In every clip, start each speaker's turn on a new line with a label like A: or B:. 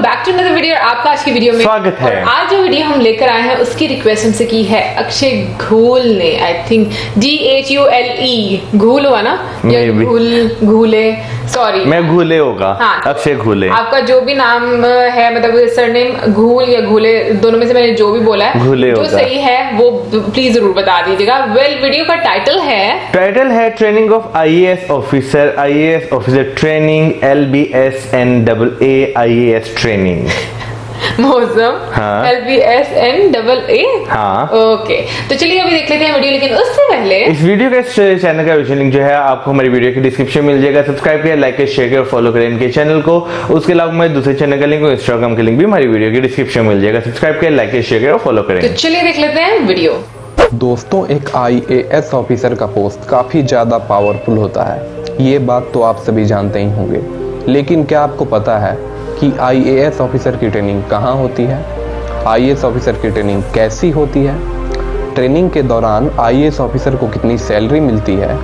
A: Welcome back to another video आपका आज की वीडियो में
B: स्वागत है।
A: और आज जो वीडियो हम लेकर आए हैं उसकी रिक्वेस्ट हमसे की है अक्षय घूल ने I think D H U L E Ghule हुआ ना या घूल घूले सॉरी
B: मैं घूले होगा।
A: हाँ।
B: अक्षय घूले।
A: आपका जो भी नाम है मतलब सरनेम घूल या घूले दोनों में से मैंने जो भी बोला है
B: घूले
A: जो
B: होगा।
A: सही है वो प्लीज़ ज़रूर बता दीजिएगा। वेल वीडियो का टाइटल है
B: टाइटल है training of IAS officer IAS officer training L B S N double A IAS training
A: मौसम
B: हाँ।
A: L B S N double A
B: हाँ।
A: ओके तो चलिए अभी देख लेते हैं वीडियो लेकिन उससे पहले
B: इस वीडियो के चैनल का विषय लिंक जो है आपको हमारी वीडियो के डिस्क्रिप्शन मिल जाएगा। सब्सक्राइब करें लाइक करें शेयर करें और फॉलो करें इनके चैनल को। उसके अलावा हमारे दूसरे चैनल का लिंक और इंस्टाग्राम का लिंक भी हमारी वीडियो के डिस्क्रिप्शन मिल जाएगा। सब्सक्राइब करें लाइक करें शेयर करें और फॉलो करें।
A: तो चलिए देख लेते हैं वीडियो।
C: दोस्तों एक आईएएस ऑफिसर का पोस्ट काफ़ी ज़्यादा पावरफुल होता है। ये बात तो आप सभी जानते ही होंगे। लेकिन क्या आपको पता है कि आईएएस ऑफिसर की ट्रेनिंग कहाँ होती है? आईएएस ऑफिसर की ट्रेनिंग कैसी होती है? ट्रेनिंग के दौरान आईएएस ऑफिसर को कितनी सैलरी मिलती है?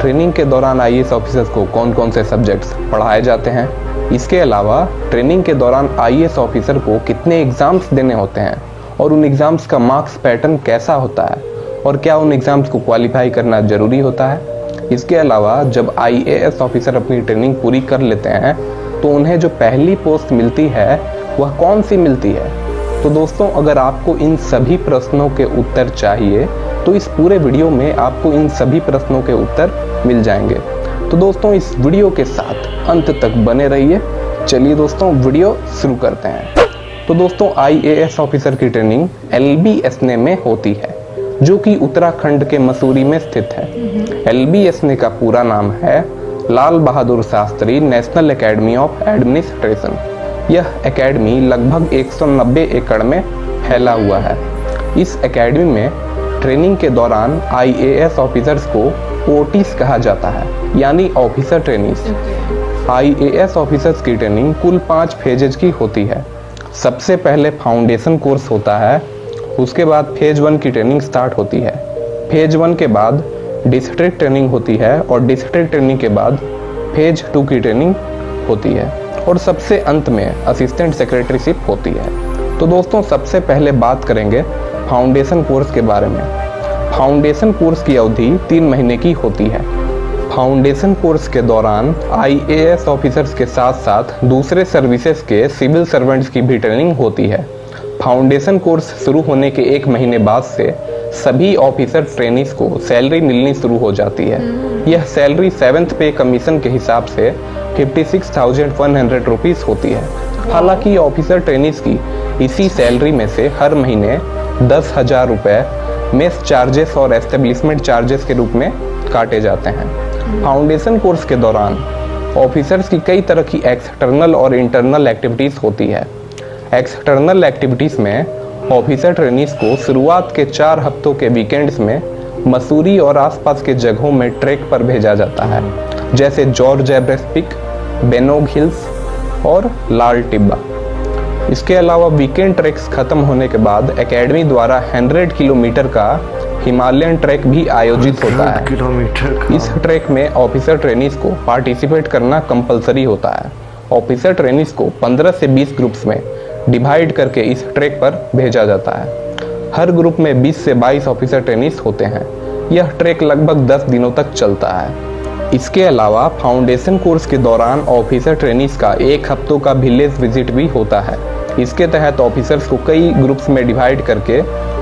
C: ट्रेनिंग के दौरान आईएएस ऑफिसर्स को कौन कौन से सब्जेक्ट्स पढ़ाए जाते हैं? इसके अलावा ट्रेनिंग के दौरान आईएएस ऑफिसर को कितने एग्ज़ाम्स देने होते हैं? और उन एग्ज़ाम्स का मार्क्स पैटर्न कैसा होता है? और क्या उन एग्ज़ाम्स को क्वालिफाई करना ज़रूरी होता है? इसके अलावा जब आईएएस ऑफिसर अपनी ट्रेनिंग पूरी कर लेते हैं तो उन्हें जो पहली पोस्ट मिलती है, वह कौन सी मिलती है? तो दोस्तों, अगर आपको इन सभी प्रश्नों के उत्तर चाहिए तो इस पूरे वीडियो में आपको इन सभी प्रश्नों के उत्तर मिल जाएँगे। तो दोस्तों, इस वीडियो के साथ अंत तक बने रहिए। चलिए दोस्तों वीडियो शुरू करते हैं। तो दोस्तों आईएएस ऑफिसर की ट्रेनिंग एल में होती है। जो कि उत्तराखंड के मसूरी में स्थित है। एल बी एस ने का पूरा नाम है Lal Bahadur Shastri national academy of administration. यह एकेडमी लगभग 190 एकड़ में फैला हुआ है। इस एकेडमी में ट्रेनिंग के दौरान आईएएस ऑफिसर्स को ओटीस कहा जाता है, यानी ऑफिसर ट्रेनिंग्स आईएएस ऑफिसर्स की ट्रेनिंग कुल पाँच फेजेज की होती है। सबसे पहले फाउंडेशन कोर्स होता है उसके बाद फ़ेज़ वन की ट्रेनिंग स्टार्ट होती है। फ़ेज़ वन के बाद डिस्ट्रिक्ट ट्रेनिंग होती है और डिस्ट्रिक्ट ट्रेनिंग के बाद फ़ेज़ टू की ट्रेनिंग होती है। और सबसे अंत में असिस्टेंट सेक्रेटरीशिप होती है। तो दोस्तों, सबसे पहले बात करेंगे फाउंडेशन कोर्स के बारे में। फाउंडेशन कोर्स की अवधि तीन महीने की होती है। फाउंडेशन कोर्स के दौरान आईएएस ऑफिसर्स के साथ साथ दूसरे सर्विसेज़ के सिविल सर्वेंट्स की भी ट्रेनिंग होती है। फाउंडेशन कोर्स शुरू होने के एक महीने बाद से सभी ऑफिसर ट्रेनिस को सैलरी मिलनी शुरू हो जाती है। यह सैलरी सेवेंथ पे कमीशन के हिसाब से 56,100 रुपीस होती है। हालाँकि ऑफिसर ट्रेनिस की इसी सैलरी में से हर महीने दस हज़ार रुपये मेस चार्जेस और एस्टेब्लिशमेंट चार्जेस के रूप में काटे जाते हैं। फाउंडेशन कोर्स के दौरान ऑफिसर्स की कई तरह की एक्सटर्नल और इंटरनल एक्टिविटीज़ होती है। एक्सटर्नल एक्टिविटीज़ में ऑफिसर ट्रेनिस को शुरुआत के चार हफ्तों के वीकेंड्स में मसूरी और आसपास के जगहों में ट्रैक पर भेजा जाता है जैसे George Everest peak Benog hills और लाल टिब्बा इसके अलावा वीकेंड ट्रैक्स खत्म होने के बाद एकेडमी द्वारा 100 किलोमीटर का हिमालयन ट्रैक भी आयोजित होता है।
B: किलोमीटर
C: इस ट्रैक में ऑफिसर ट्रेनिस को पार्टिसिपेट करना कंपलसरी होता है। ऑफिसर ट्रेनिस को 15 से 20 ग्रुप्स में डिवाइड करके इस ट्रैक पर भेजा जाता है। हर ग्रुप में 20 से 22 ऑफिसर ट्रेनिस होते हैं। यह ट्रैक लगभग 10 दिनों तक चलता है। इसके अलावा फाउंडेशन कोर्स के दौरान ऑफिसर ट्रेनिस का एक हफ्तों का विलेज विज़िट भी होता है। इसके तहत ऑफिसर्स को कई ग्रुप्स में डिवाइड करके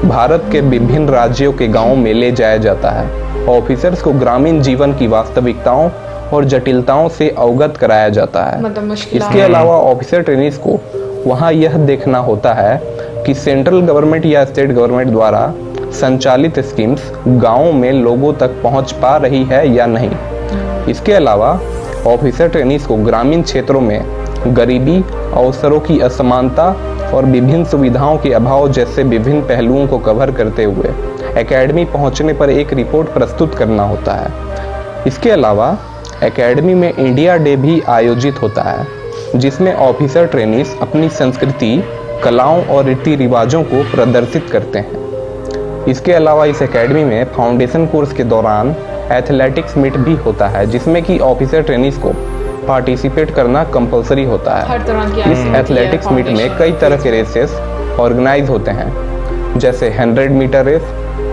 C: भारत के विभिन्न राज्यों के गाँव में ले जाया जाता है। ऑफिसर्स को ग्रामीण जीवन की वास्तविकताओं और जटिलताओं से अवगत कराया जाता है।
A: मतलब
C: इसके अलावा ऑफिसर ट्रेनिस को वहाँ यह देखना होता है कि सेंट्रल गवर्नमेंट या स्टेट गवर्नमेंट द्वारा संचालित स्कीम्स गाँवों में लोगों तक पहुँच पा रही है या नहीं। इसके अलावा ऑफिसर ट्रेनिस को ग्रामीण क्षेत्रों में गरीबी, अवसरों की असमानता और विभिन्न सुविधाओं के अभाव जैसे विभिन्न पहलुओं को कवर करते हुए एकेडमी पहुँचने पर एक रिपोर्ट प्रस्तुत करना होता है। इसके अलावा एकेडमी में इंडिया डे भी आयोजित होता है। जिसमें ऑफिसर ट्रेनिस अपनी संस्कृति कलाओं और रीति रिवाजों को प्रदर्शित करते हैं। इसके अलावा इस एकेडमी में फाउंडेशन कोर्स के दौरान एथलेटिक्स मीट भी होता है जिसमें कि ऑफिसर ट्रेनिस को पार्टिसिपेट करना कंपलसरी होता है।
A: हर तरह की
C: इस एथलेटिक्स मीट में कई तरह के रेसेस ऑर्गेनाइज होते हैं जैसे 100 metre race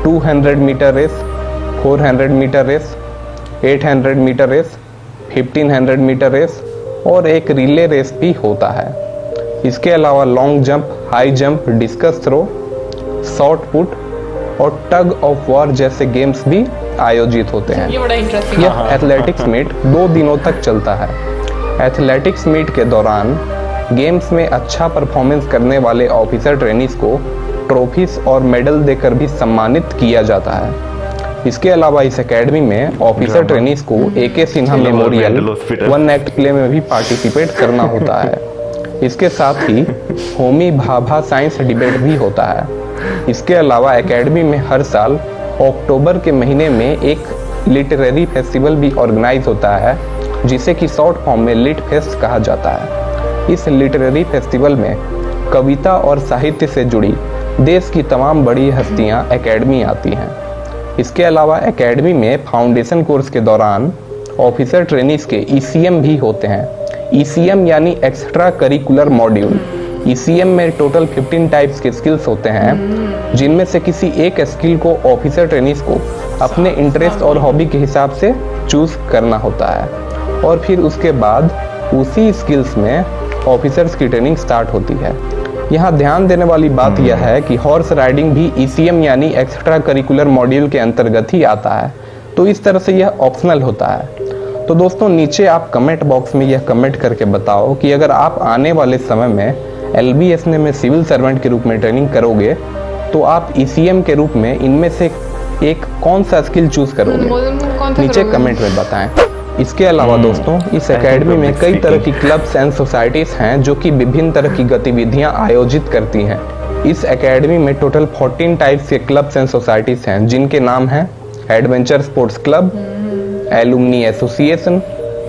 C: 200 metre race 400 metre race 800 metre race 1500 metre race और एक रिले रेस भी होता है। इसके अलावा long jump high jump discus throw shot put और टग ऑफ़ वॉर जैसे गेम्स भी आयोजित होते हैं।
A: ये बड़ा इंटरेस्टिंग
C: यह एथलेटिक्स मीट दो दिनों तक चलता है। एथलेटिक्स मीट के दौरान गेम्स में अच्छा परफॉर्मेंस करने वाले ऑफिसर ट्रेनिस को ट्रॉफीज और मेडल देकर भी सम्मानित किया जाता है। इसके अलावा इस एकेडमी में ऑफिसर ट्रेनिस को A K Sinha memorial one act play में भी पार्टिसिपेट करना होता है। इसके साथ ही होमी भाभा साइंस डिबेट भी होता है। इसके अलावा एकेडमी में हर साल अक्टूबर के महीने में एक लिटरेरी फेस्टिवल भी ऑर्गेनाइज होता है जिसे कि शॉर्ट फॉर्म में लिट फेस्ट कहा जाता है। इस लिटरेरी फेस्टिवल में कविता और साहित्य से जुड़ी देश की तमाम बड़ी हस्तियाँ एकेडमी आती हैं। इसके अलावा एकेडमी में फाउंडेशन कोर्स के दौरान ऑफिसर ट्रेनिस के ईसीएम भी होते हैं। ईसीएम यानी एक्स्ट्रा करिकुलर मॉड्यूल ईसीएम में टोटल 15 टाइप्स के स्किल्स होते हैं, जिनमें से किसी एक स्किल को ऑफिसर ट्रेनिस को अपने इंटरेस्ट और हॉबी के हिसाब से चूज़ करना होता है। और फिर उसके बाद उसी स्किल्स में ऑफिसर्स की ट्रेनिंग स्टार्ट होती है। यहाँ ध्यान देने वाली बात यह है कि हॉर्स राइडिंग भी ईसीएम यानी एक्स्ट्रा करिकुलर मॉड्यूल के अंतर्गत ही आता है। तो इस तरह से यह ऑप्शनल होता है। तो दोस्तों नीचे आप कमेंट बॉक्स में यह कमेंट करके बताओ कि अगर आप आने वाले समय में एल बी एस में सिविल सर्वेंट के रूप में ट्रेनिंग करोगे तो आप ईसीएम के रूप में इनमें से एक कौन सा स्किल चूज़ करोगे? नीचे कमेंट में बताएँ। इसके अलावा दोस्तों इस एकेडमी में कई तरह की क्लब्स एंड सोसाइटीज हैं जो कि विभिन्न तरह की गतिविधियाँ आयोजित करती हैं। इस एकेडमी में टोटल 14 टाइप्स के क्लब्स एंड सोसाइटीज हैं जिनके नाम हैं adventure sports club alumni association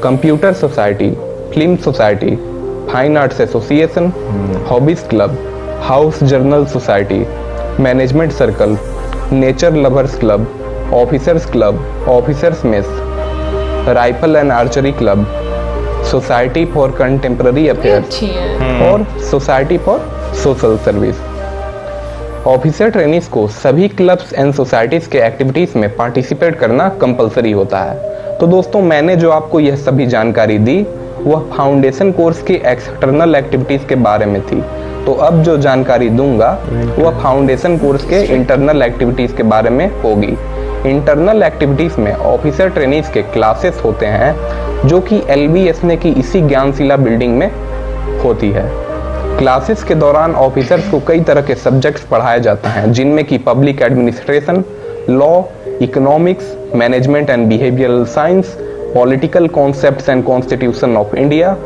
C: computer society film society fine arts association hobbies club house journal society management circle nature lovers club officers club officers mess rifle and archery club society for contemporary affairs
A: अच्छी है।
C: और society for social service. Officer trainees को सभी clubs and societies के activities में participate करना compulsory होता है। तो दोस्तों मैंने जो आपको यह सभी जानकारी दी वह फाउंडेशन कोर्स की एक्सटर्नल एक्टिविटीज़ के बारे में थी। तो अब जो जानकारी दूँगा वह फाउंडेशन कोर्स के इंटरनल एक्टिविटीज़ के बारे में होगी। इंटरनल एक्टिविटीज़ में ऑफिसर ट्रेनिस के क्लासेस होते हैं, जो कि एल बी एस ने की इसी ज्ञानशिला बिल्डिंग में होती है। क्लासेस के दौरान ऑफिसर्स को कई तरह के सब्जेक्ट्स पढ़ाए जाते हैं, जिनमें कि public administration, law, economics, management and behavioural science, political concepts and constitution of India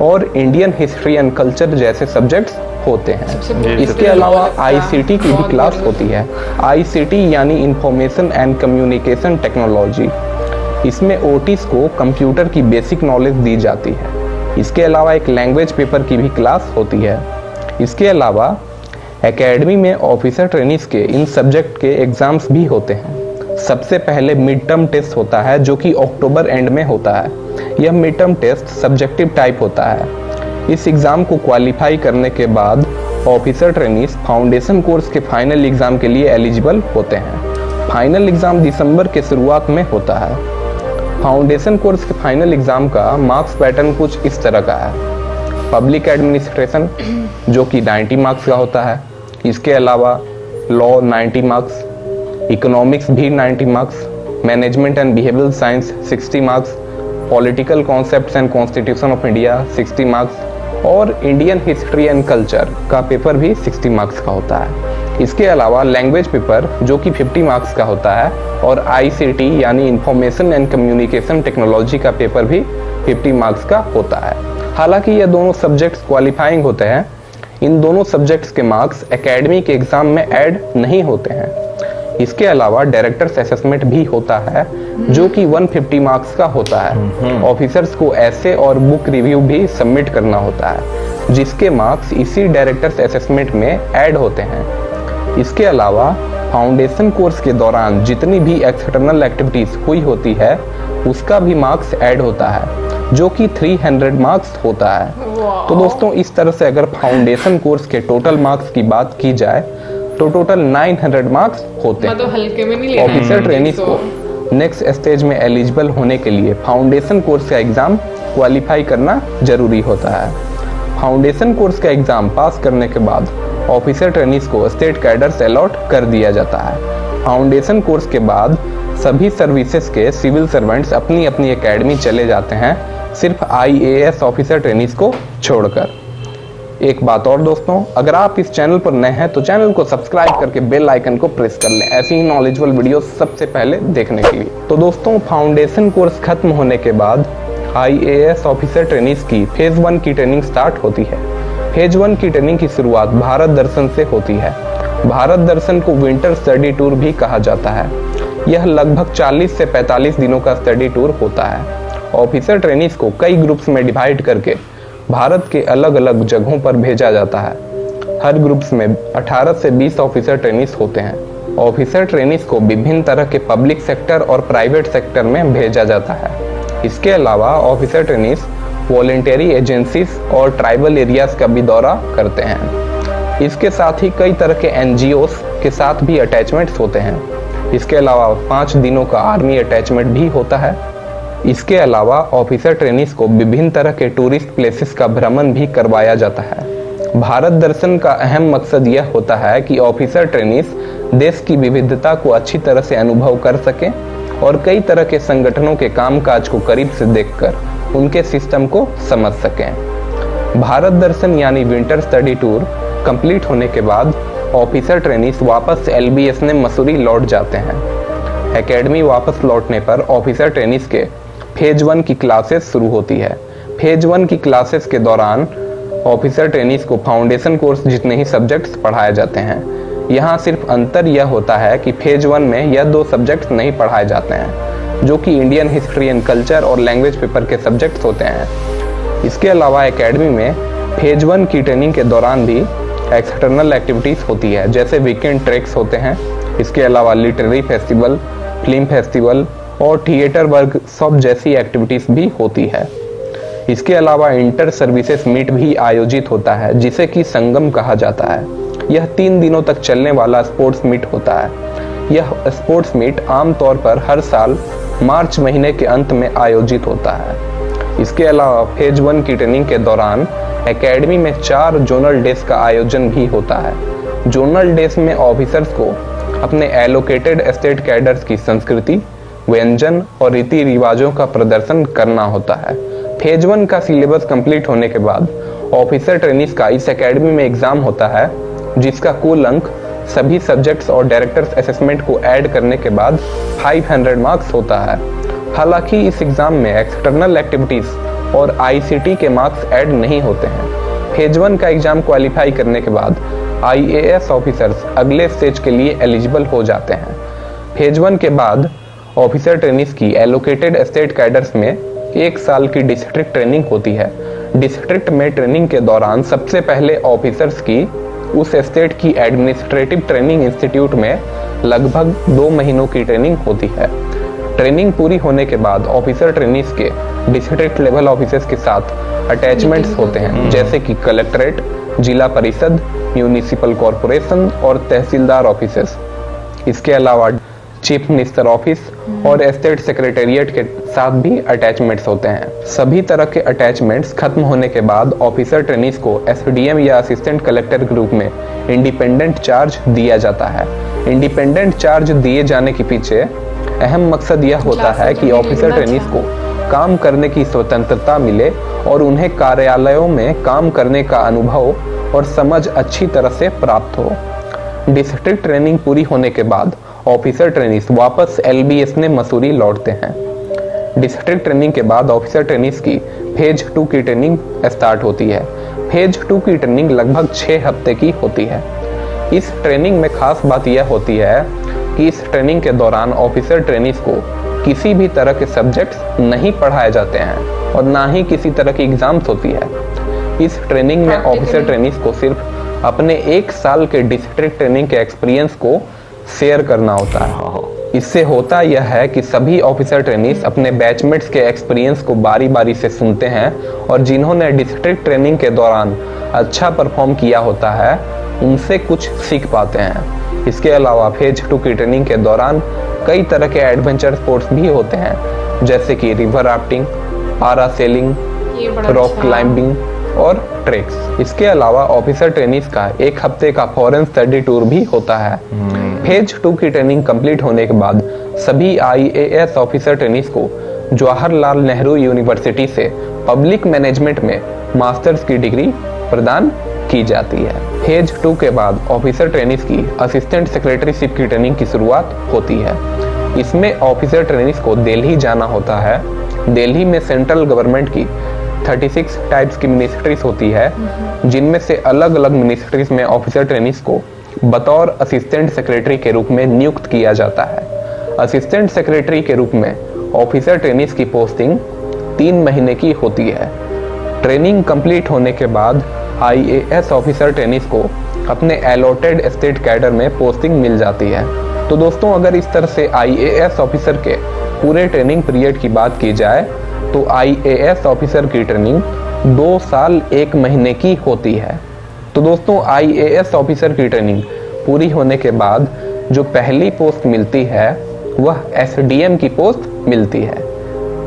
C: और इंडियन हिस्ट्री एंड कल्चर जैसे सब्जेक्ट्स होते हैं। इसके अलावा आईसीटी की भी क्लास होती है। आईसीटी यानी इंफॉर्मेशन एंड कम्युनिकेशन टेक्नोलॉजी इसमें ओटीस को कंप्यूटर की बेसिक नॉलेज दी जाती है। इसके अलावा एक लैंग्वेज पेपर की भी क्लास होती है। इसके अलावा एकेडमी में ऑफिसर ट्रेनिस के इन सब्जेक्ट के एग्ज़ाम्स भी होते हैं। सबसे पहले मिड टर्म टेस्ट होता है जो कि अक्टूबर एंड में होता है। यह mid term test subjective type होता है। इस एग्ज़ाम को क्वालिफाई करने के बाद ऑफिसर ट्रेनिस फाउंडेशन कोर्स के फाइनल एग्ज़ाम के लिए एलिजिबल होते हैं। फाइनल एग्ज़ाम दिसंबर के शुरुआत में होता है। फाउंडेशन कोर्स के फाइनल एग्ज़ाम का मार्क्स पैटर्न कुछ इस तरह का है। पब्लिक एडमिनिस्ट्रेशन, जो कि 90 मार्क्स का होता है। इसके अलावा लॉ 90 मार्क्स, इकोनॉमिक्स भी 90 marks, management and behavioural science 60 marks, political concepts and constitution of India 60 marks और इंडियन हिस्ट्री एंड कल्चर का पेपर भी 60 मार्क्स का होता है। इसके अलावा लैंग्वेज पेपर जो कि 50 मार्क्स का होता है और आईसीटी यानी इंफॉर्मेशन एंड कम्युनिकेशन टेक्नोलॉजी का पेपर भी 50 मार्क्स का होता है। हालाँकि ये दोनों सब्जेक्ट्स क्वालिफाइंग होते हैं। इन दोनों सब्जेक्ट्स के मार्क्स एकेडमी के एग्ज़ाम में ऐड नहीं होते हैं। इसके अलावा डायरेक्टर्स असेसमेंट भी होता है जो कि 150 मार्क्स का होता है। ऑफिसर्स को ऐसे और बुक रिव्यू भी सबमिट करना होता है जिसके मार्क्स इसी डायरेक्टर्स असेसमेंट में ऐड होते हैं। इसके अलावा फाउंडेशन कोर्स के दौरान जितनी भी एक्सटर्नल एक्टिविटीज़ हुई होती है उसका भी मार्क्स ऐड होता है जो कि 300 मार्क्स होता है। तो दोस्तों इस तरह से अगर फाउंडेशन कोर्स के टोटल मार्क्स की बात की जाए तो टोटल 900 मार्क्स होते
A: मैं तो
C: हैं
A: हल्के में नहीं लेना
C: ऑफिसर
A: है।
C: ट्रेनिंग को नेक्स्ट स्टेज में एलिजिबल होने के लिए फाउंडेशन कोर्स का एग्ज़ाम क्वालिफाई करना ज़रूरी होता है। फाउंडेशन कोर्स का एग्ज़ाम पास करने के बाद ऑफिसर ट्रेनिंग्स को स्टेट कैडर्स अलॉट कर दिया जाता है। फाउंडेशन कोर्स के बाद सभी सर्विसेज़ के सिविल सर्वेंट्स अपनी अपनी एकेडमी चले जाते हैं सिर्फ़ आईएएस ऑफिसर ट्रेनिंग्स को छोड़कर। एक बात और दोस्तों, अगर आप इस चैनल पर नए हैं तो चैनल को सब्सक्राइब करके बेल आइकन को प्रेस कर लें। ऐसी ही नॉलेजेबल वीडियो सबसे पहले देखने के लिए। तो दोस्तों फाउंडेशन कोर्स खत्म होने के बाद आईएएस ऑफिसर ट्रेनिंग्स की फ़ेज़ वन की ट्रेनिंग स्टार्ट होती है। फ़ेज़ वन की ट्रेनिंग की शुरुआत भारत दर्शन से होती है। भारत दर्शन को विंटर स्टडी टूर भी कहा जाता है। यह लगभग 40 से 45 दिनों का स्टडी टूर होता है। ऑफिसर ट्रेनिंग को कई ग्रुप्स में डिवाइड करके भारत के अलग अलग जगहों पर भेजा जाता है। हर ग्रुप्स में 18 से 20 ऑफिसर ट्रेनिंग्स होते हैं। ऑफिसर ट्रेनिंग्स को विभिन्न तरह के पब्लिक सेक्टर और प्राइवेट सेक्टर में भेजा जाता है। इसके अलावा ऑफिसर ट्रेनिस वॉलेंटरी एजेंसीज और ट्राइबल एरियाज़ का भी दौरा करते हैं। इसके साथ ही कई तरह के एनजीओ के साथ भी अटैचमेंट्स होते हैं। इसके अलावा पाँच दिनों का आर्मी अटैचमेंट भी होता है। इसके अलावा ऑफिसर ट्रेनिस को विभिन्न तरह के टूरिस्ट प्लेसेस का भ्रमण भी करवाया जाता है। भारत दर्शन का अहम मकसद यह होता है कि ऑफिसर ट्रेनिंग्स देश की विविधता को अच्छी तरह से अनुभव कर सकें और कई तरह के संगठनों के कामकाज को करीब से देखकर उनके सिस्टम को समझ सकें। भारत दर्शन यानी विंटर स्टडी टूर कंप्लीट होने के बाद ऑफिसर ट्रेनिस वापस एल ने मसूरी लौट जाते हैं। एकेडमी वापस लौटने पर ऑफिसर ट्रेनिस के फ़ेज़ वन की क्लासेस शुरू होती है। फ़ेज़ वन की क्लासेस के दौरान ऑफिसर ट्रेनिंग्स को फाउंडेशन कोर्स जितने ही सब्जेक्ट्स पढ़ाए जाते हैं। यहाँ सिर्फ़ अंतर यह होता है कि फ़ेज़ वन में यह दो सब्जेक्ट्स नहीं पढ़ाए जाते हैं, जो कि इंडियन हिस्ट्री एंड कल्चर और लैंग्वेज पेपर के सब्जेक्ट्स होते हैं। इसके अलावा एकेडमी में फ़ेज़ वन की ट्रेनिंग के दौरान भी एक्सटर्नल एक्टिविटीज़ होती है, जैसे वीकेंड ट्रैक्स होते हैं। इसके अलावा लिटरेरी फेस्टिवल फ़िल्म फेस्टिवल और थिएटर वर्क सब जैसी एक्टिविटीज़ भी होती है। इसके अलावा इंटर सर्विसेज़ मीट भी आयोजित होता है, जिसे कि संगम कहा जाता है। यह तीन दिनों तक चलने वाला स्पोर्ट्स मीट होता है। यह स्पोर्ट्स मीट आमतौर पर हर साल मार्च महीने के अंत में आयोजित होता है। इसके अलावा फ़ेज़ वन की ट्रेनिंग के दौरान एकेडमी में चार जोनल डेज़ का आयोजन भी होता है। जोनल डेज़ में ऑफिसर्स को अपने एलोकेटेड स्टेट कैडर्स की संस्कृति व्यंजन और रीति रिवाजों का प्रदर्शन करना होता है। फ़ेज़ वन का सिलेबस कंप्लीट होने के बाद, ऑफिसर ट्रेनिंग्स का इस एकेडमी में एग्ज़ाम होता है, जिसका कुल अंक सभी सब्जेक्ट्स और डायरेक्टर्स असेसमेंट को ऐड करने के बाद 500 मार्क्स होता है। हालाँकि इस एग्ज़ाम में एक्सटर्नल एक्टिविटीज़ और आईसीटी के मार्क्स ऐड नहीं होते हैं। फ़ेज़ वन का एग्ज़ाम क्वालिफाई करने के बाद, आईएएस ऑफिसर्स अगले स्टेज के लिए एलिजिबल हो जाते हैं। फ़ेज़ वन के बाद ऑफिसर ट्रेनिंग्स की एलोकेटेड स्टेट कैडर्स में एक साल की डिस्ट्रिक्ट ट्रेनिंग होती है। डिस्ट्रिक्ट में ट्रेनिंग के दौरान सबसे पहले ऑफिसर्स की उस स्टेट की एडमिनिस्ट्रेटिव ट्रेनिंग इंस्टीट्यूट में लगभग दो महीनों की ट्रेनिंग होती है। ट्रेनिंग पूरी होने के बाद ऑफिसर ट्रेनिंग्स के डिस्ट्रिक्ट लेवल ऑफिसर्स के साथ अटैचमेंट्स होते हैं। जैसे कि कलेक्ट्रेट जिला परिषद म्यूनिसिपल कॉरपोरेशन और तहसीलदार ऑफिसर्स इसके अलावा चीफ मिनिस्टर ऑफ़िस और स्टेट सेक्रेटेरिएट के साथ भी अटैचमेंट्स होते हैं। सभी तरह के अटैचमेंट्स खत्म होने के बाद ऑफिसर ट्रेनिंग्स को एसडीएम या असिस्टेंट कलेक्टर के रूप में इंडिपेंडेंट चार्ज दिया जाता है। इंडिपेंडेंट चार्ज दिए जाने के पीछे अहम मकसद यह होता है कि ऑफिसर ट्रेनिस को काम करने की स्वतंत्रता मिले और उन्हें कार्यालयों में काम करने का अनुभव और समझ अच्छी तरह से प्राप्त हो। डिस्ट्रिक्ट ट्रेनिंग पूरी होने के बाद ऑफिसर ट्रेनिंग्स वापस एलबीएस में मसूरी लौटते हैं। डिस्ट्रिक्ट ट्रेनिंग के बाद ऑफिसर ट्रेनिंग्स की फ़ेज़ टू की ट्रेनिंग स्टार्ट होती है। फ़ेज़ टू की ट्रेनिंग लगभग छः हफ़्ते की होती है। इस ट्रेनिंग में खास बात यह होती है कि इस ट्रेनिंग के दौरान ऑफिसर ट्रेनिंग्स को किसी भी तरह के सब्जेक्ट्स नहीं पढ़ाए जाते हैं और ना ही किसी तरह की एग्ज़ाम्स होती है। इस ट्रेनिंग में ऑफिसर ट्रेनिंग्स को सिर्फ़ अपने एक साल के डिस्ट्रिक्ट ट्रेनिंग के एक्सपीरियंस को शेयर करना होता है। इससे होता यह है कि सभी ऑफिसर ट्रेनिंग्स अपने बैचमेट्स के एक्सपीरियंस को बारी बारी से सुनते हैं और जिन्होंने डिस्ट्रिक्ट ट्रेनिंग के दौरान अच्छा परफॉर्म किया होता है उनसे कुछ सीख पाते हैं। इसके अलावा फ़ेज़ टू की ट्रेनिंग के दौरान कई तरह के एडवेंचर स्पोर्ट्स भी होते हैं जैसे कि river rafting parasailing rock. Climbing और ट्रेक्स इसके अलावा ऑफिसर ट्रेनिंग्स का एक हफ़्ते का फॉरेन स्टडी टूर भी होता है। फ़ेज़ टू की ट्रेनिंग कंप्लीट होने के बाद सभी आईएएस ऑफिसर ट्रेनिंग्स को जवाहरलाल नेहरू यूनिवर्सिटी से पब्लिक मैनेजमेंट में मास्टर्स की डिग्री प्रदान की जाती है। फ़ेज़ टू के बाद ऑफिसर ट्रेनिंग्स की असिस्टेंट सेक्रेटरीशिप की ट्रेनिंग की शुरुआत होती है। इसमें ऑफिसर ट्रेनिंग्स को दिल्ली जाना होता है। दिल्ली में सेंट्रल गवर्नमेंट की 36 टाइप्स की मिनिस्ट्रीज होती है, जिनमें से अलग अलग मिनिस्ट्रीज में ऑफिसर ट्रेनिंग्स को बतौर असिस्टेंट सेक्रेटरी के रूप में नियुक्त किया जाता है। असिस्टेंट सेक्रेटरी के रूप में ऑफिसर ट्रेनिंग्स की पोस्टिंग तीन महीने की होती है। ट्रेनिंग कंप्लीट होने के बाद आईएएस ऑफिसर ट्रेनिंग्स को अपने एलोटेड स्टेट कैडर में पोस्टिंग मिल जाती है। तो दोस्तों, अगर इस तरह से आईएएस ऑफिसर के पूरे ट्रेनिंग पीरियड की बात की जाए तो आईएएस ऑफिसर की ट्रेनिंग दो साल, एक महीने की होती है। तो दोस्तों आईएएस ऑफिसर की ट्रेनिंग पूरी होने के बाद जो पहली पोस्ट मिलती है, वह एसडीएम की पोस्ट मिलती है।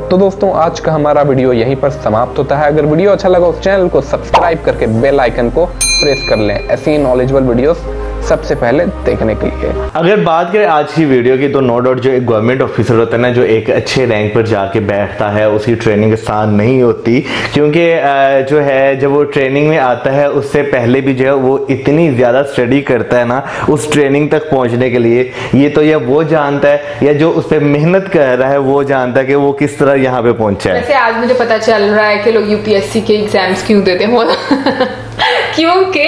C: तो दोस्तों, आज का हमारा वीडियो यहीं पर समाप्त होता है। अगर वीडियो अच्छा लगा उस चैनल को सब्सक्राइब करके बेल आइकन को प्रेस कर लें। ऐसी नॉलेजेबल वीडियोस सबसे पहले देखने के लिए।
B: अगर बात करें आज की वीडियो की तो नो डाउट जो एक गवर्नमेंट ऑफिसर होता है ना जो एक अच्छे रैंक पर जाके बैठता है उसकी ट्रेनिंग आसान नहीं होती। क्योंकि जो है जब वो ट्रेनिंग में आता है उससे पहले भी जो है वो इतनी ज़्यादा स्टडी करता है ना उस ट्रेनिंग तक पहुँचने के लिए। ये तो या वो जानता है या जो उस पर मेहनत कर रहा है वो जानता है कि वो किस तरह यहाँ पे पहुँचा है।
A: वैसे आज मुझे पता चल रहा है कि लोग यूपीएससी के एग्ज़ाम्स क्यों देते हैं क्योंकि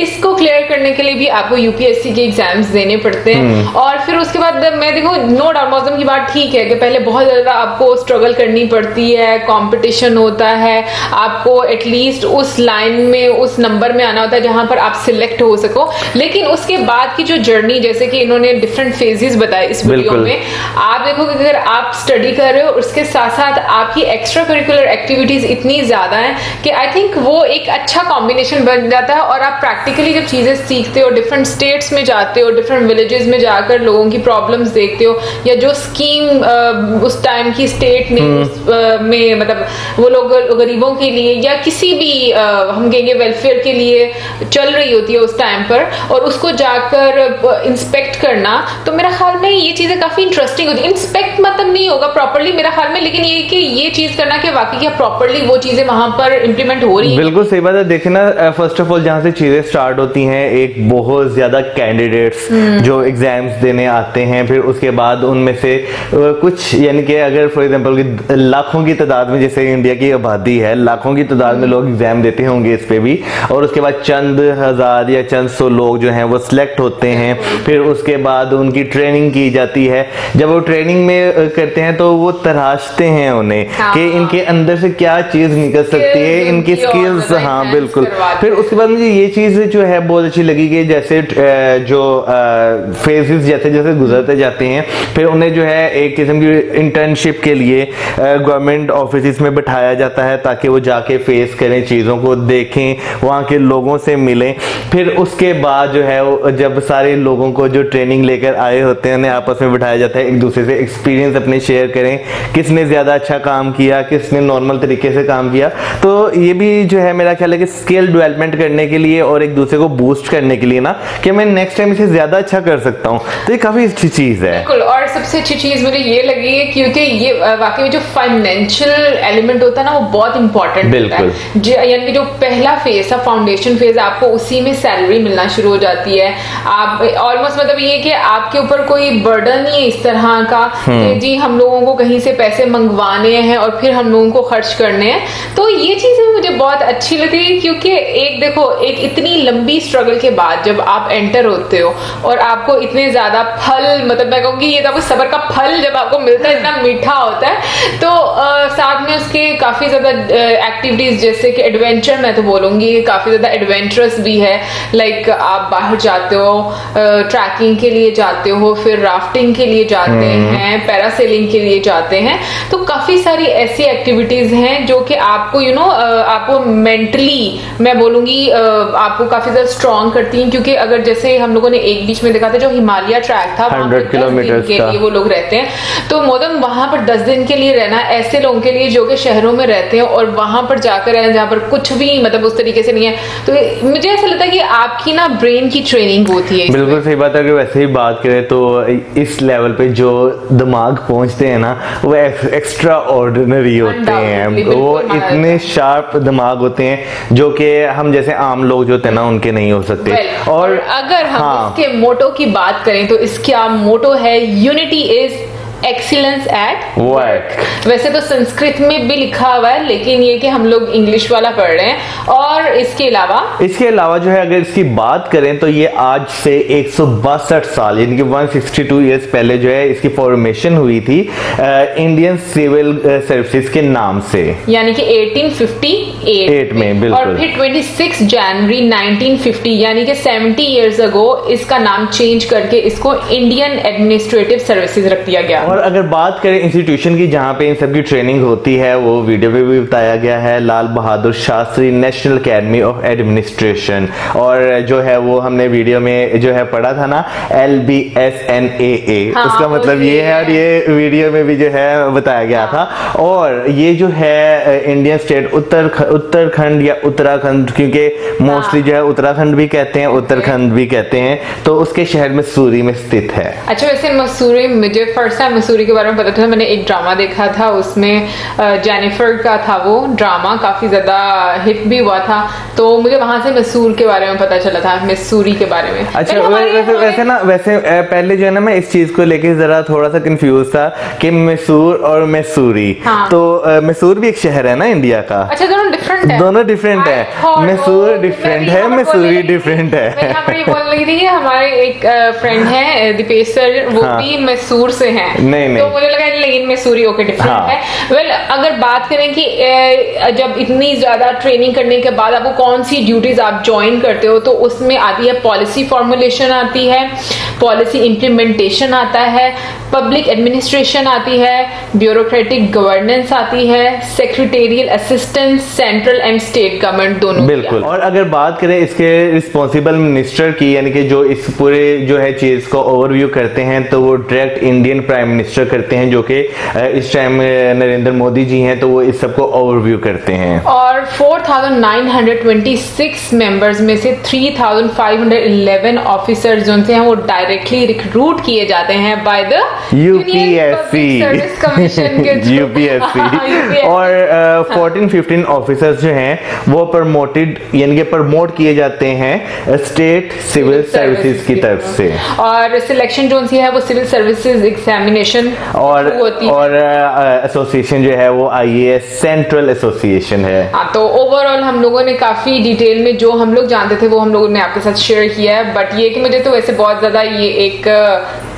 A: इसको क्लियर करने के लिए भी आपको यूपीएससी के एग्ज़ाम्स देने पड़ते हैं। और फिर उसके बाद मैं देखो नो डाउट मौसम की बात ठीक है कि पहले बहुत ज़्यादा आपको स्ट्रगल करनी पड़ती है कंपटीशन होता है आपको एटलीस्ट उस लाइन में उस नंबर में आना होता है जहाँ पर आप सिलेक्ट हो सको। लेकिन उसके बाद की जो जर्नी जैसे कि इन्होंने डिफरेंट फेजेस बताए इस वीडियो में आप देखो कि अगर आप स्टडी कर रहे हो उसके साथ साथ आपकी एक्स्ट्रा करिकुलर एक्टिविटीज़ इतनी ज़्यादा है कि आई थिंक वो एक अच्छा कॉम्बिनेशन बन जाता है और आप प्रैक्टिकली जब चीज़ें सीखते हो डिफरेंट स्टेट्स में जाते हो डिफरेंट विलेजेस में जाकर लोगों की प्रॉब्लम्स देखते हो या जो स्कीम उस टाइम की स्टेट ने उस, में मतलब वो लोग गरीबों के लिए या किसी भी हम कहेंगे वेलफेयर के लिए चल रही होती है उस टाइम पर और उसको जाकर इंस्पेक्ट करना तो मेरा ख्याल में ये चीज़ें काफ़ी इंटरेस्टिंग होती है। इंस्पेक्ट मतलब नहीं होगा प्रॉपरली मेरा ख्याल में लेकिन ये कि ये चीज़ करना कि वाकई क्या प्रॉपरली वो चीज़ें वहाँ पर इम्प्लीमेंट हो रही है।
B: बिल्कुल सही बात है। देखिए ना फ़र्स्ट ऑफ़ ऑल जहाँ से चीज़ें स्टार्ट होती हैं एक बहुत ज़्यादा कैंडिडेट्स जो एग्ज़ाम्स देने आते हैं फिर उसके बाद उनमें से कुछ यानी कि अगर फॉर एग्जांपल कि लाखों की तादाद में जैसे इंडिया की आबादी है लाखों की तादाद में लोग एग्ज़ाम देते होंगे इस पे भी और उसके बाद चंद हज़ार या चंद सौ लोग जो हैं वो सिलेक्ट होते हैं फिर उसके बाद उनकी ट्रेनिंग की जाती है। जब वो ट्रेनिंग में करते हैं तो वो तराशते हैं उन्हें
A: हाँ।
B: कि इनके अंदर से क्या चीज़ निकल सकती है इनकी स्किल्स हाँ बिल्कुल। फिर उसके बाद मुझे ये चीज़ जो है बहुत अच्छी लगी कि जैसे जो फेजेस जैसे जैसे गुजरते जाते हैं, फिर उन्हें जो है एक किस्म की इंटर्नशिप के लिए गवर्नमेंट ऑफ़िस में बिठाया जाता है ताकि वो जाके फेस करें, चीज़ों को देखें, वहाँ के लोगों से मिलें। फिर उसके बाद जो है जब सारे लोगों को जो ट्रेनिंग लेकर आए होते हैं, उन्हें आपस में बिठाया जाता है, एक दूसरे से एक्सपीरियंस अपने शेयर करें, किसने ज़्यादा अच्छा काम किया, किसने नॉर्मल तरीके से काम किया। तो ये भी जो है मेरा ख्याल है कि स्किल डेवलपमेंट करने के लिए और एक दूसरे को बूस्ट करने के लिए ना, कि मैं नेक्स्ट टाइम इसे ज़्यादा अच्छा कर सकता हूँ। तो ये काफ़ी अच्छी चीज़ है।
A: सबसे अच्छी चीज़ मुझे ये लगी है क्योंकि ये वाकई में जो फाइनेंशियल एलिमेंट होता है ना वो बहुत इंपॉर्टेंट होता है। यानी कि जो पहला फ़ेज़ था फाउंडेशन फ़ेज़ आपको उसी में सैलरी मिलना शुरू हो जाती है। आप ऑलमोस्ट मतलब ये कि आपके ऊपर कोई बर्डन नहीं है इस तरह का कि जी हम लोगों को कहीं से पैसे मंगवाने हैं और फिर हम लोगों को खर्च करने हैं। तो ये चीज़ें मुझे बहुत अच्छी लगी क्योंकि एक देखो एक इतनी लंबी स्ट्रगल के बाद जब आप एंटर होते हो और आपको इतने ज़्यादा फल मतलब मैं कहूँगी ये तो सबर का फल जब आपको मिलता है इतना मीठा होता है तो साथ उसके काफ़ी ज़्यादा एक्टिविटीज़ जैसे कि एडवेंचर मैं तो बोलूँगी काफ़ी ज़्यादा एडवेंचरस भी है। लाइक आप बाहर जाते हो ट्रैकिंग के लिए जाते हो फिर राफ्टिंग के लिए जाते हैं पैरासेलिंग के लिए जाते हैं। तो काफ़ी सारी ऐसी एक्टिविटीज़ हैं जो कि आपको यू you नो know, आपको मेंटली मैं बोलूँगी आपको काफ़ी ज़्यादा स्ट्रॉन्ग करती हैं। क्योंकि अगर जैसे हम लोगों ने एक बीच में देखा था जो हिमालय ट्रैक था पर
B: किलोमीटर
A: के लिए वो लोग रहते हैं। तो मोदम वहाँ पर दस दिन के लिए रहना ऐसे लोगों के लिए जो कि शहरों में रहते हैं और वहाँ पर जाकर रहना जहाँ पर कुछ भी मतलब उस तरीके से नहीं है। तो मुझे ऐसा लगता है कि आपकी ना ब्रेन की ट्रेनिंग होती है
B: बिल्कुल सही बात है अगर वैसे ही बात करें तो इस लेवल पे जो दिमाग पहुँचते हैं ना वो एक्स्ट्रा ऑर्डिनरी होते हैं। वो इतने शार्प दिमाग होते हैं जो कि हम जैसे आम लोग जो होते हैं ना उनके नहीं हो सकते।
A: Well, और, और अगर हम हाँ, इसके मोटो की बात करें तो इसका मोटो है unity is excellence at work वैसे तो संस्कृत में भी लिखा हुआ है लेकिन ये कि हम लोग इंग्लिश वाला पढ़ रहे हैं। और इसके अलावा
B: इसके अलावा जो है अगर इसकी बात करें तो ये आज से एक सौ बासठ साल यानी कि 162 इयर्स पहले जो है इसकी फॉर्मेशन हुई थी इंडियन सिविल सर्विसेज़ के नाम से।
A: यानी कि 1858
B: में बिल्कुल।
A: और फिर 26 जनवरी 1950 यानी कि 70 इयर्स अगो इसका नाम चेंज करके इसको इंडियन एडमिनिस्ट्रेटिव सर्विसेज़ रख दिया गया।
B: और अगर बात करें इंस्टीट्यूशन की जहाँ पे इन सब की ट्रेनिंग होती है वो वीडियो में भी बताया गया है Lal Bahadur Shastri national academy of administration और जो है वो हमने वीडियो में जो है पढ़ा था ना L B S N A A उसका मतलब ये है और ये वीडियो में भी जो है बताया गया था। और ये जो है इंडियन स्टेट उत्तर उत्तराखंड या उत्तराखंड क्योंकि मोस्टली जो है उत्तराखंड भी कहते हैं उत्तराखंड भी कहते हैं तो उसके शहर में सूरी में स्थित है।
A: अच्छा वैसे मसूरी मुझे फ़र्स्ट टाइम मसूरी के बारे में पता था मैंने एक ड्रामा देखा था उसमें जेनिफर का था वो ड्रामा काफ़ी ज़्यादा हिट भी हुआ था तो मुझे वहाँ से मसूर के बारे में पता चला था मसूरी के बारे में।
B: अच्छा वैसे वैसे ना वैसे पहले जो है ना मैं इस चीज़ को लेके जरा थोड़ा सा कंफ्यूज था कि मैसूर और मैसूरी। हाँ। तो मैसूर भी एक शहर है ना इंडिया का?
A: अच्छा दोनों डिफरेंट है।
B: दोनों डिफरेंट है। मैसूर डिफरेंट है मैसूरी डिफरेंट है।
A: हमारे एक फ्रेंड है दीपेश सर वो हाँ। भी मैसूर से हैं।
B: नहीं नहीं।
A: तो मुझे लगा लेकिन में सूर्य ओके डिफरेंट हाँ. है। वेल well, अगर बात करें कि जब इतनी ज़्यादा ट्रेनिंग करने के बाद आपको कौन सी ड्यूटीज़ आप ज्वाइन करते हो तो उसमें आती है पॉलिसी फॉर्मुलेशन आती है पॉलिसी इंप्लीमेंटेशन आता है पब्लिक एडमिनिस्ट्रेशन आती है ब्यूरोक्रेटिक गवर्नेंस आती है secretarial assistance central and state government दोनों।
B: बिल्कुल। और अगर बात करें इसके रिस्पॉन्सिबल मिनिस्टर की यानी कि जो इस पूरे जो है चीज़ को ओवरव्यू करते हैं तो वो डायरेक्ट इंडियन प्राइम मिनिस्टर करते हैं जो कि इस टाइम नरेंद्र मोदी जी हैं तो वो इस सबको ओवरव्यू करते हैं।
A: और 4,926 मेंबर्स में से 3,511 ऑफिसर्स जो हैं वो डायरेक्टली रिक्रूट किए जाते हैं बाय द
B: यूपीएससी यूपीएससी और फोर्टीन फिफ्टीन ऑफिसर्स जो हैं वो प्रमोटेड यानी कि प्रमोट किए जाते हैं स्टेट सिविल सर्विसेज़ की तरफ़ से।
A: और सिलेक्शन जो है वो सिविल सर्विसेज़ एग्जामिनेशन
B: और और एसोसिएशन जो है वो आई सेंट्रल एसोसिएशन है।
A: हाँ तो ओवरऑल हम लोगों ने काफ़ी डिटेल में जो हम लोग जानते थे वो हम लोगों ने आपके साथ शेयर किया है। बट ये कि मुझे तो वैसे बहुत ज़्यादा ये एक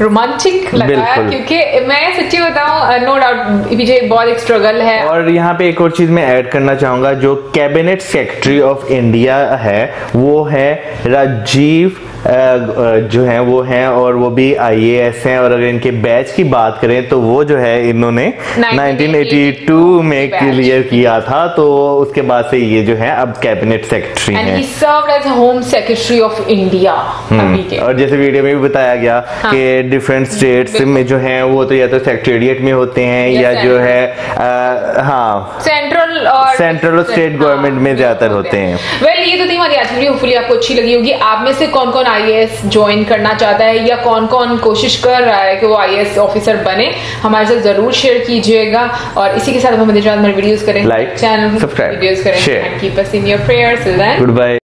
A: रोमांचिक लगा क्योंकि मैं सच्ची बताऊँ नो डाउट मुझे बहुत एक स्ट्रगल है।
B: और यहाँ पे एक और चीज़ मैं ऐड करना चाहूँगा जो कैबिनेट सेक्रेटरी ऑफ़ इंडिया है वो है राजीव जो है वो हैं और वो भी आईएएस हैं। और अगर इनके बैच की बात करें तो वो जो है इन्होंने 1982 में क्लियर किया था। तो उसके बाद से ये जो है अब कैबिनेट सेक्रेटरी
A: हैं। होम सेक्रेटरी ऑफ़ इंडिया
B: और जैसे वीडियो में भी बताया गया हाँ. कि डिफरेंट स्टेट्स में जो है वो तो या तो सेक्रेटेरिएट में होते हैं या जो है आ, हाँ।
A: सेंट्रल और
B: सेंट्रल और स्टेट गवर्नमेंट में ज़्यादातर होते हैं।
A: वेल ये तो थी हमारी आज की होपफुली आपको अच्छी लगी होगी। आप में से कौन कौन आईएएस ज्वाइन करना चाहता है या कौन कौन कोशिश कर रहा है कि वो आईएएस ऑफिसर बने हमारे साथ ज़रूर शेयर कीजिएगा और इसी के साथ हम वीडियोस करें
B: लाइक
A: चैनल
B: सब्सक्राइब
A: वीडियोज़ करें keep us in your prayers
B: good bye